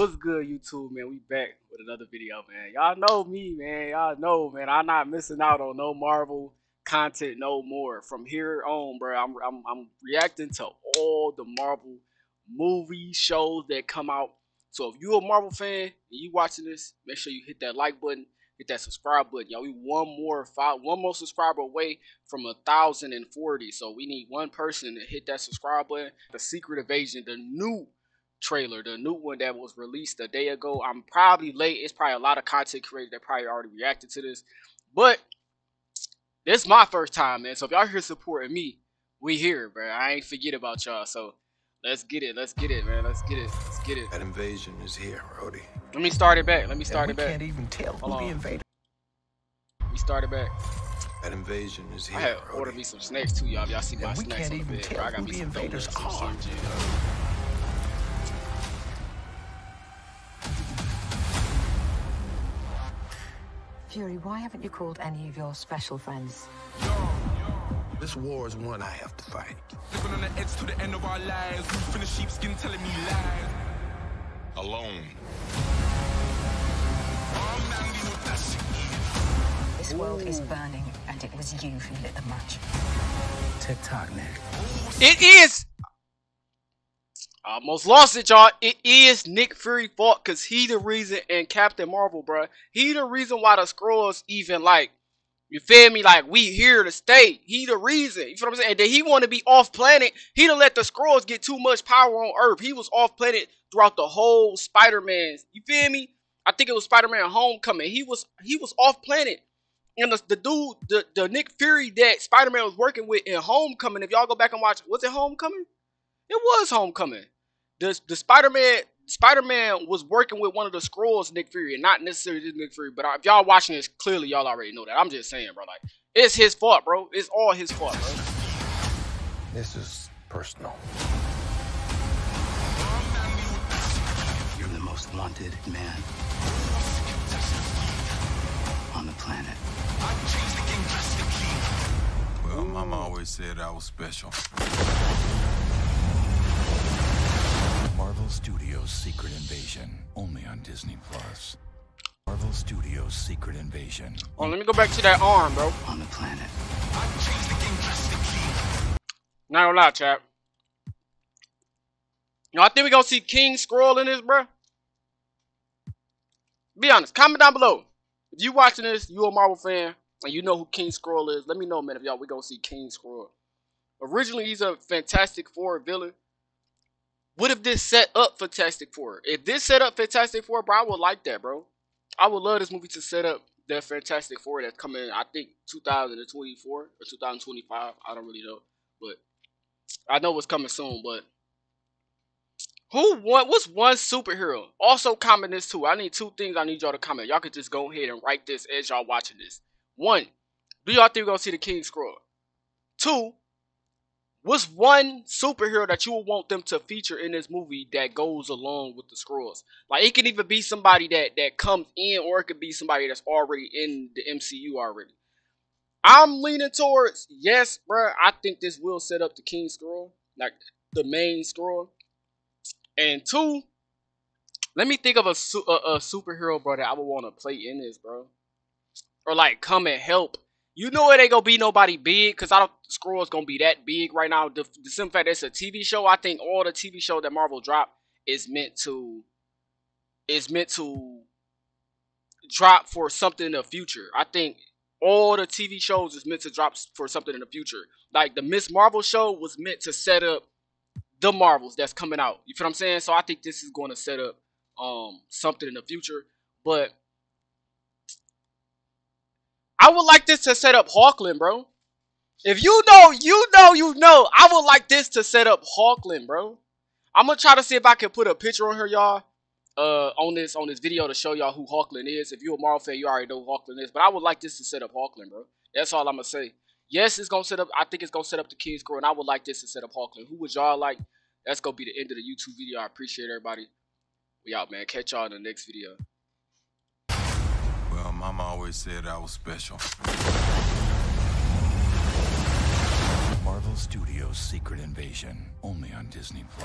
What's good, YouTube, man? We back with another video, man. Y'all know me, man. Y'all know, man. I'm not missing out on no Marvel content no more. From here on, bro, I'm, I'm, I'm reacting to all the Marvel movie shows that come out. So if you a Marvel fan and you watching this, make sure you hit that like button, hit that subscribe button. Y'all, we one more five, one more subscriber away from a thousand and forty. So we need one person to hit that subscribe button. The Secret Invasion, the new trailer, the new one that was released a day ago. I'm probably late. It's probably a lot of content creators that probably already reacted to this. But this is my first time, man. So if y'all here supporting me, we here, bro. I ain't forget about y'all. So let's get it. Let's get it, man. Let's get it. Let's get it. That invasion is here, Rhodey. Let me start it back. Let me start and it we back. can't even tell Hold who on. the invader. Let me start it back. That invasion is here, I had ordered me some snacks too, y'all. Y'all see my And we snacks can't on the even bed. tell bro. I got me some invaders donuts, some Fury, why haven't you called any of your special friends? This war is one I have to fight. Living on the edge to the end of our lives. Roof in the sheepskin telling me lies. Alone. This world is burning, and it was you who lit the match. TikTok, Nick. It is. Almost lost it, y'all. It is Nick Fury fault because he the reason in Captain Marvel, bruh. He the reason why the Skrulls even like, you feel me? Like we here to stay. He the reason. You feel what I'm saying? And then he want to be off planet. He done let the Skrulls get too much power on Earth. He was off planet throughout the whole Spider-Man. You feel me? I think it was Spider-Man Homecoming. He was he was off planet. And the, the dude, the, the Nick Fury that Spider-Man was working with in Homecoming, if y'all go back and watch, was it Homecoming? It was Homecoming. The, the Spider-Man Spider-Man was working with one of the Skrulls, Nick Fury, and not necessarily this Nick Fury. But if y'all watching this, clearly y'all already know that. I'm just saying, bro. Like, it's his fault, bro. It's all his fault, bro. This is personal. You're the most wanted man on the planet. Well, Mama always said I was special. Studios Secret Invasion, only on Disney Plus. Marvel Studios Secret Invasion. Oh, let me go back to that arm, bro. On the planet. Not gonna lie, chap. You know, I think we gonna see King Skrull in this, bro. Be honest. Comment down below. If you watching this, you a Marvel fan, and you know who King Skrull is, let me know, man, if y'all we gonna see King Skrull. Originally, he's a Fantastic Four villain. What if this set up Fantastic Four? If this set up Fantastic Four, bro, I would like that, bro. I would love this movie to set up that Fantastic Four that's coming, I think, 2024 or 2025. I don't really know. But I know it's coming soon, but who one what's one superhero? Also comment this too. I need two things I need y'all to comment. Y'all could just go ahead and write this as y'all watching this. One, do y'all think we're gonna see the King Skrull? Two, what's one superhero that you would want them to feature in this movie that goes along with the Skrulls? Like it can even be somebody that that comes in, or it could be somebody that's already in the MCU already. I'm leaning towards yes, bro. I think this will set up the King Skrull, like the main Skrull. And two, let me think of a, a, a superhero, bro, that I would want to play in this, bro, or like come and help. You know it ain't gonna be nobody big, cause I don't is gonna be that big right now. The, the simple fact it's a TV show, I think all the TV show that Marvel drop is meant to is meant to drop for something in the future. I think all the TV shows is meant to drop for something in the future. Like the Miss Marvel show was meant to set up the Marvels that's coming out. You feel what I'm saying? So I think this is going to set up um something in the future. But I would like this to set up Hulkling, bro. If you know, you know, you know. I would like this to set up Hulkling, bro. I'm gonna try to see if I can put a picture on here, y'all. Uh, on this on this video to show y'all who Hulkling is. If you're a Marvel fan, you already know who Hulkling is. But I would like this to set up Hulkling, bro. That's all I'm gonna say. Yes, it's gonna set up. I think it's gonna set up the King's Skrull, and I would like this to set up Hulkling. Who would y'all like? That's gonna be the end of the YouTube video. I appreciate everybody. We out, man. Catch y'all in the next video. Mama always said I was special. Marvel Studios Secret Invasion, only on Disney Plus.